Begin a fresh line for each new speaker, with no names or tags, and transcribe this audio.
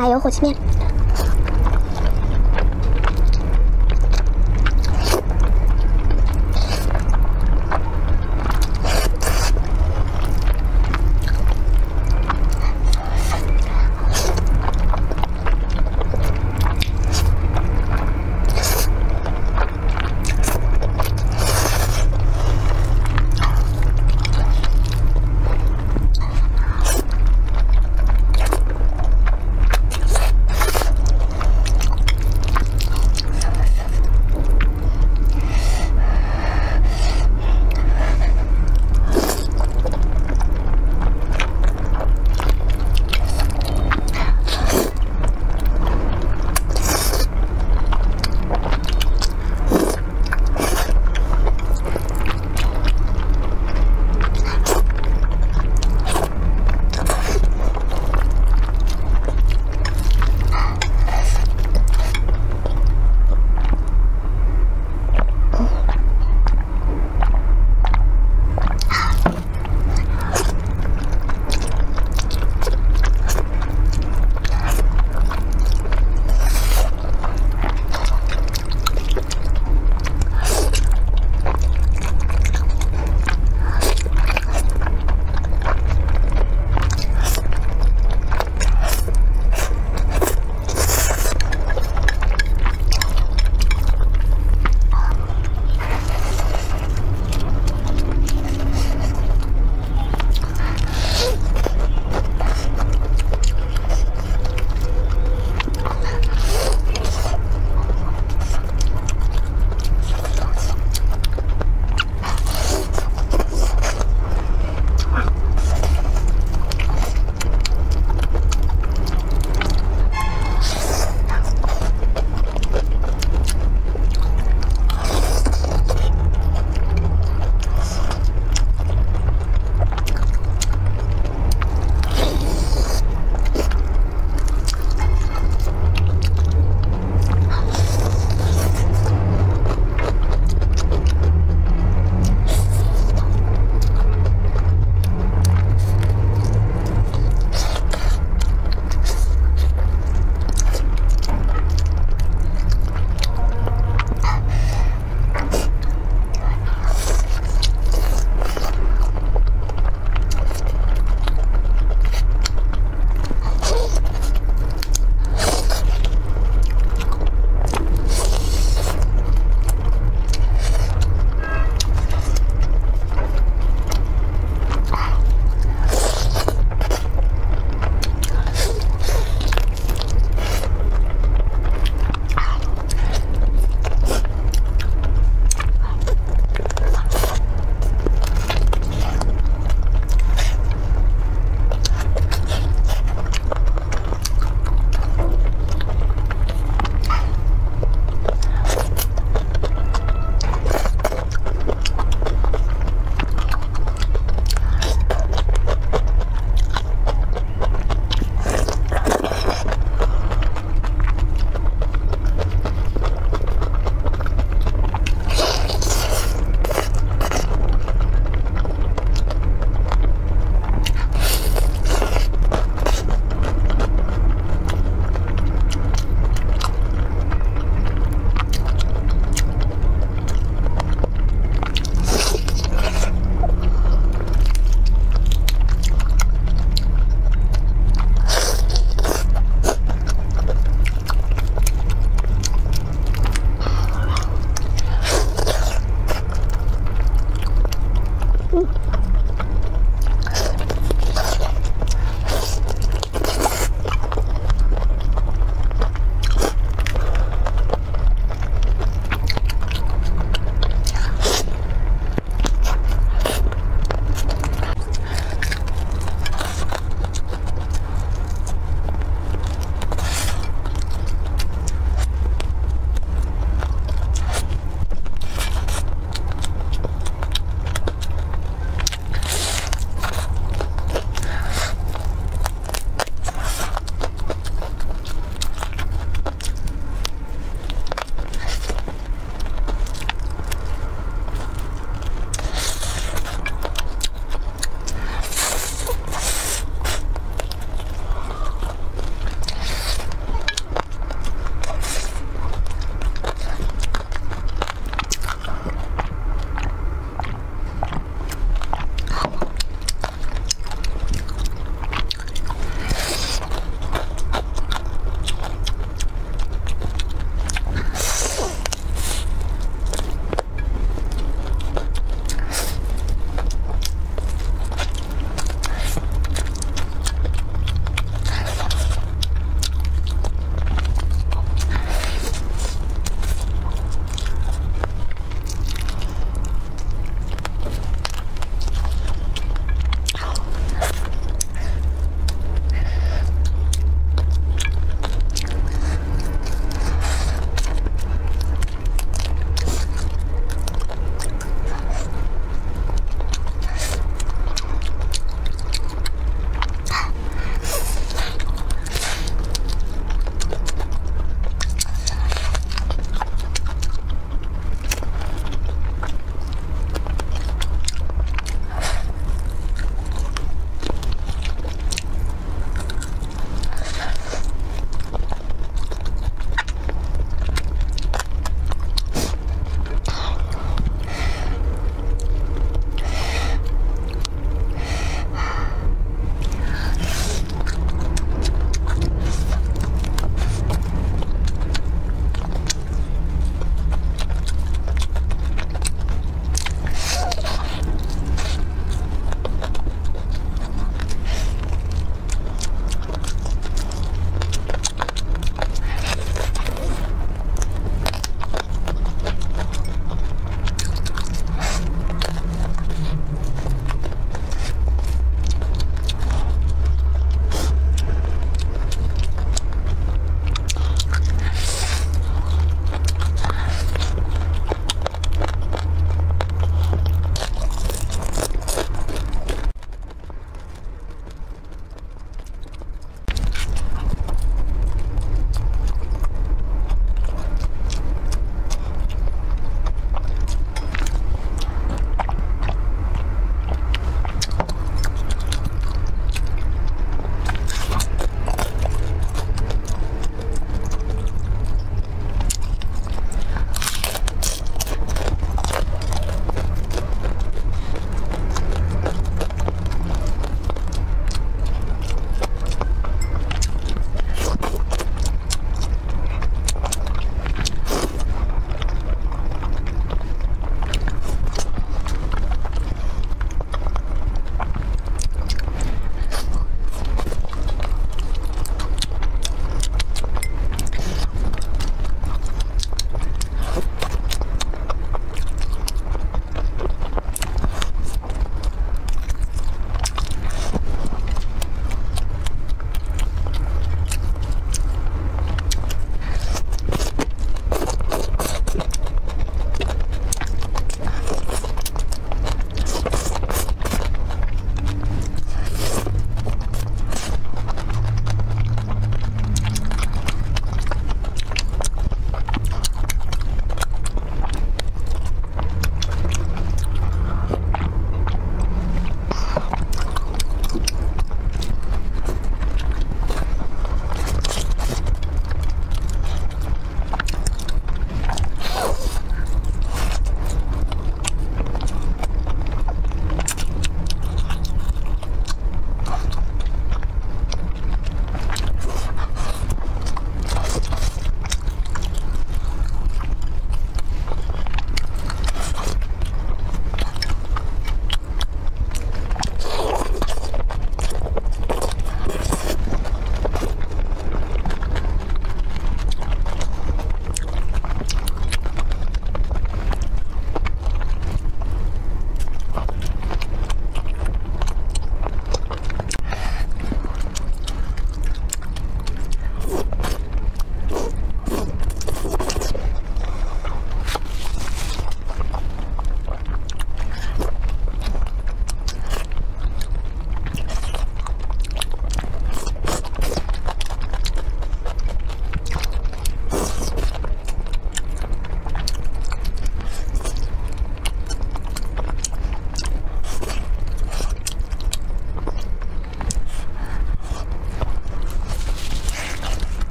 奶油火鸡面。